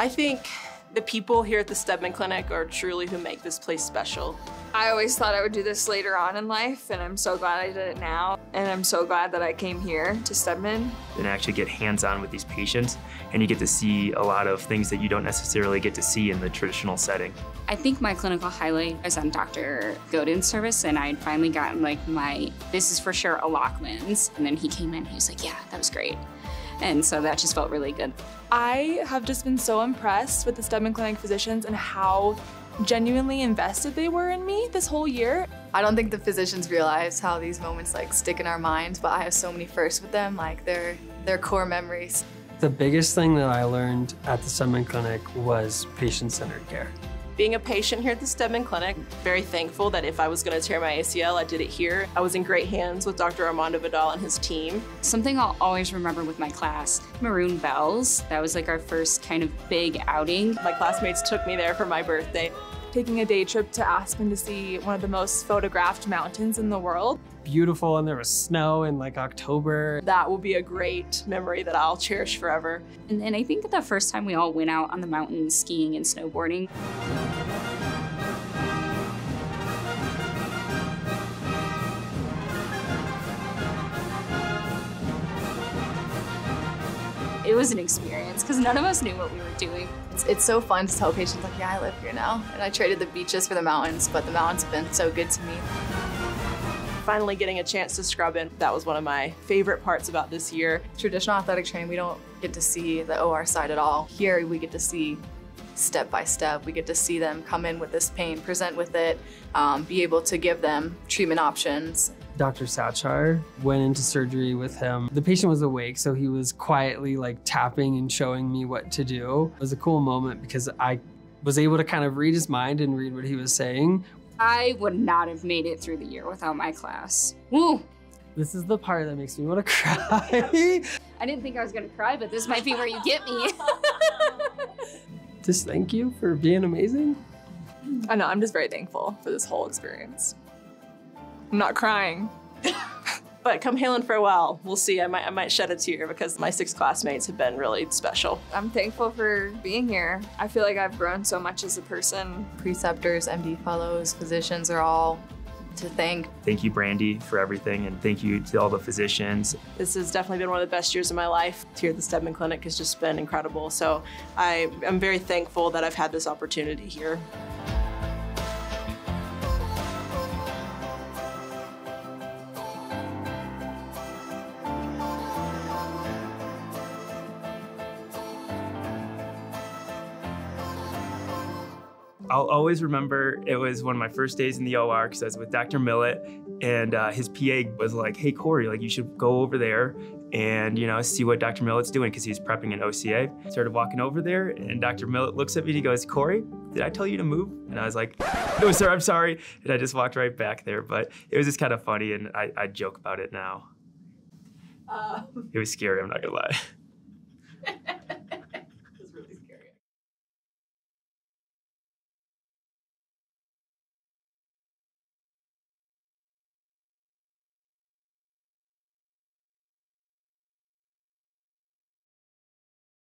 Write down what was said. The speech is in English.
I think the people here at the Steadman Clinic are truly who make this place special. I always thought I would do this later on in life, and I'm so glad I did it now. And I'm so glad that I came here to Steadman. And actually get hands-on with these patients, and you get to see a lot of things that you don't necessarily get to see in the traditional setting. I think my clinical highlight was on Dr. Godin's service, and I'd finally gotten like my, this is for sure a Lachman's. And then he came in, he was like, yeah, that was great. And so that just felt really good. I have just been so impressed with the Steadman Clinic physicians and how genuinely invested they were in me this whole year. I don't think the physicians realize how these moments like stick in our minds, but I have so many firsts with them, like they're, they're core memories. The biggest thing that I learned at the Steadman Clinic was patient-centered care. Being a patient here at the Steadman Clinic, very thankful that if I was going to tear my ACL, I did it here. I was in great hands with Dr. Armando Vidal and his team. Something I'll always remember with my class, Maroon Bells. That was like our first kind of big outing. My classmates took me there for my birthday. Taking a day trip to Aspen to see one of the most photographed mountains in the world. Beautiful, and there was snow in like October. That will be a great memory that I'll cherish forever. And, and I think the first time we all went out on the mountain skiing and snowboarding. It was an experience because none of us knew what we were doing. It's, it's so fun to tell patients like, yeah, I live here now. And I traded the beaches for the mountains, but the mountains have been so good to me. Finally getting a chance to scrub in, that was one of my favorite parts about this year. Traditional athletic training, we don't get to see the OR side at all. Here, we get to see step by step. We get to see them come in with this pain, present with it, um, be able to give them treatment options. Dr. Sachar went into surgery with him. The patient was awake, so he was quietly like tapping and showing me what to do. It was a cool moment because I was able to kind of read his mind and read what he was saying. I would not have made it through the year without my class. Woo! This is the part that makes me want to cry. I didn't think I was gonna cry, but this might be where you get me. just thank you for being amazing. I know, I'm just very thankful for this whole experience. I'm not crying. But come hail and farewell, we'll see. I might, I might shed a tear because my six classmates have been really special. I'm thankful for being here. I feel like I've grown so much as a person. Preceptors, MD fellows, physicians are all to thank. Thank you, Brandy, for everything, and thank you to all the physicians. This has definitely been one of the best years of my life. Here at the Steadman Clinic has just been incredible. So I am very thankful that I've had this opportunity here. I'll always remember it was one of my first days in the OR because I was with Dr. Millett, and uh, his PA was like, "Hey Corey, like you should go over there and you know see what Dr. Millett's doing because he's prepping an OCA." Started walking over there, and Dr. Millett looks at me and he goes, "Corey, did I tell you to move?" And I was like, "No, sir, I'm sorry," and I just walked right back there. But it was just kind of funny, and I, I joke about it now. Um. It was scary. I'm not gonna lie.